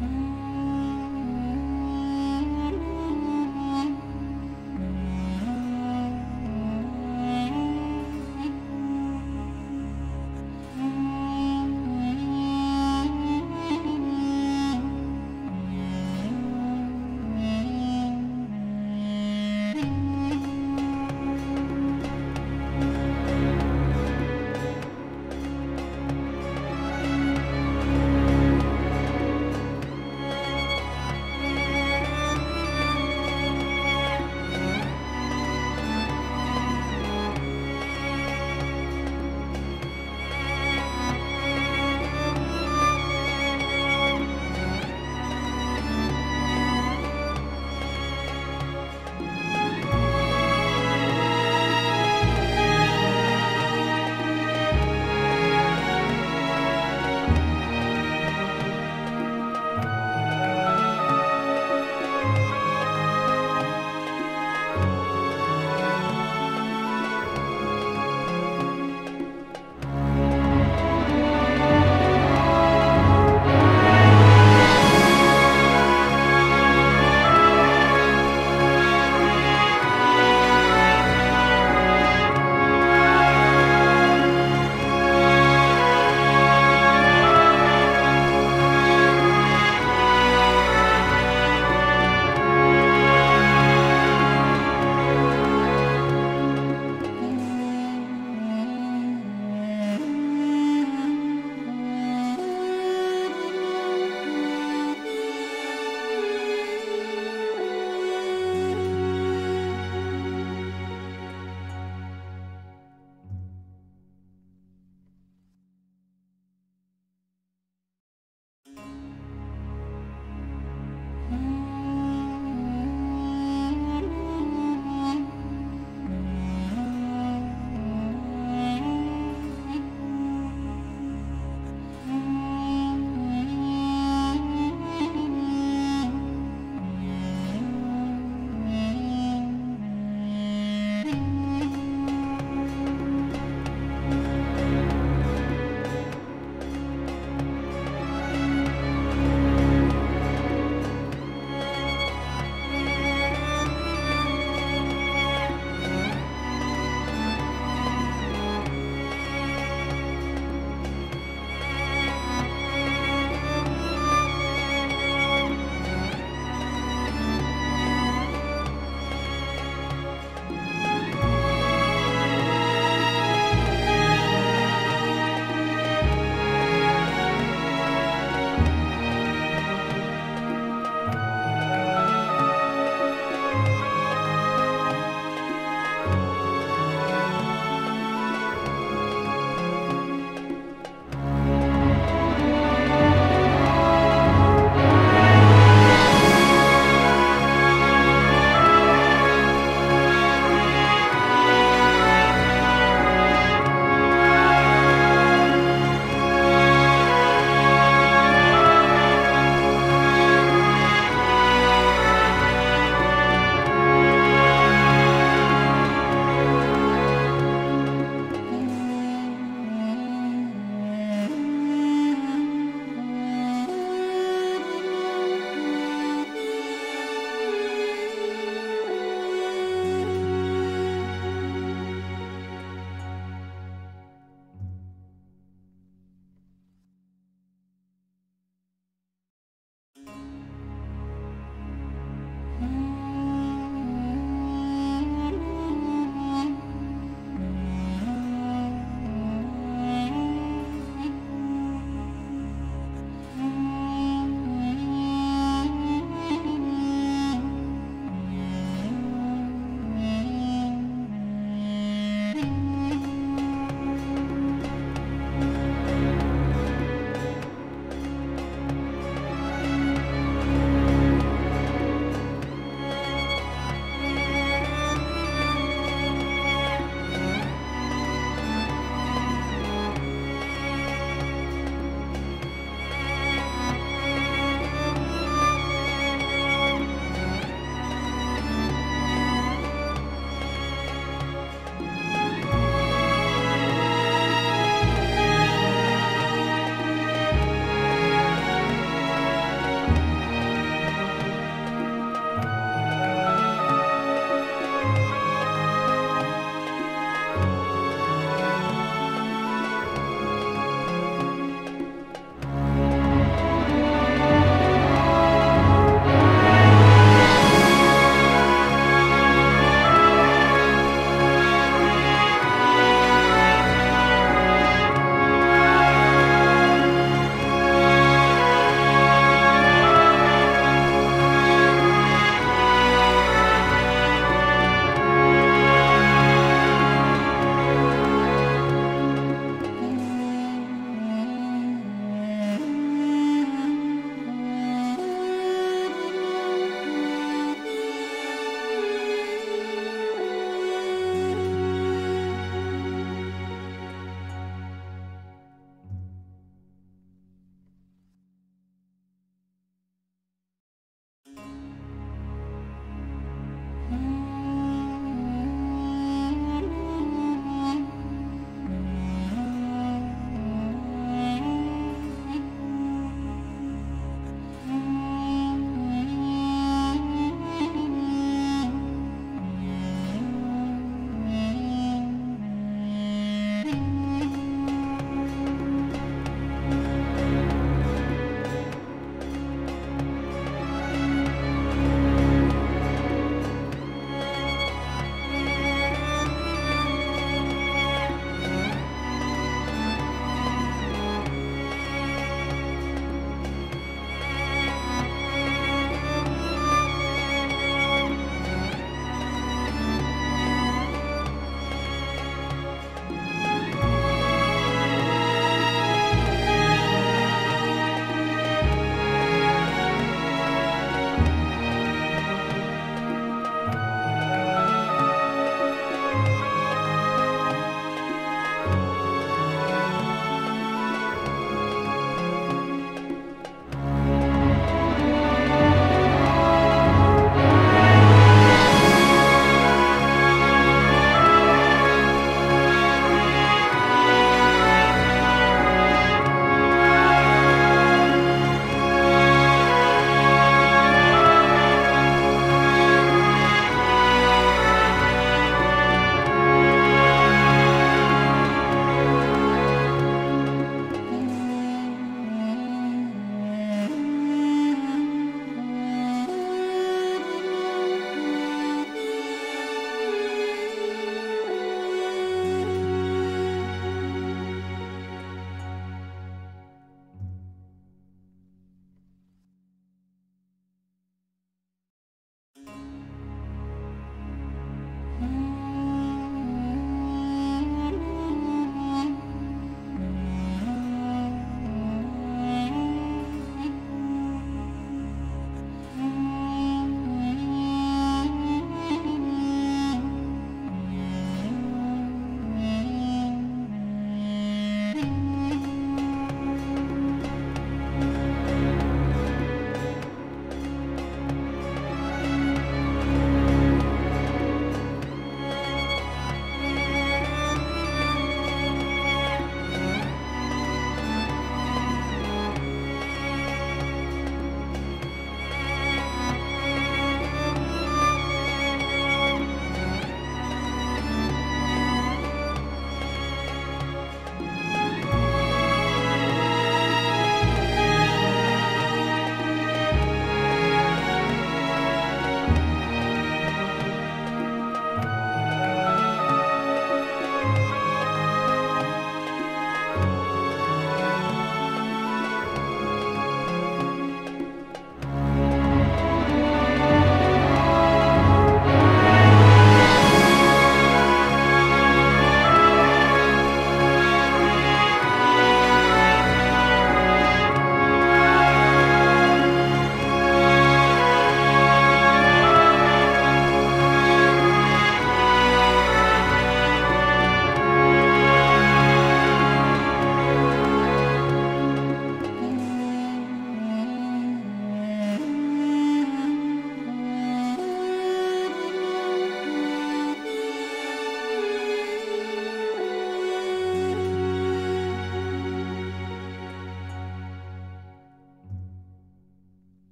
Mm.